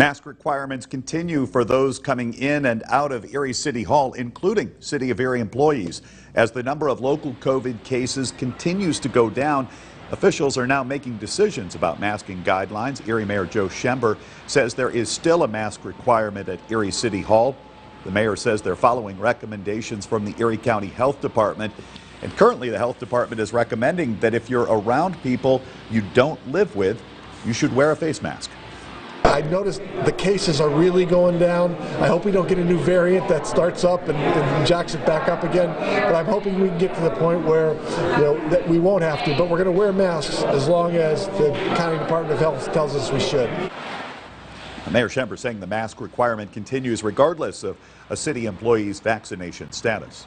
Mask requirements continue for those coming in and out of Erie City Hall, including City of Erie employees. As the number of local COVID cases continues to go down, officials are now making decisions about masking guidelines. Erie Mayor Joe Schember says there is still a mask requirement at Erie City Hall. The mayor says they're following recommendations from the Erie County Health Department. And currently, the health department is recommending that if you're around people you don't live with, you should wear a face mask. I noticed the cases are really going down. I hope we don't get a new variant that starts up and, and, jacks it back up again. But I'm hoping we can get to the point where you know that we won't have to. But we're going to wear masks as long as the county department of health tells us we should. Mayor Schember saying the mask requirement continues regardless of a city employee's vaccination status.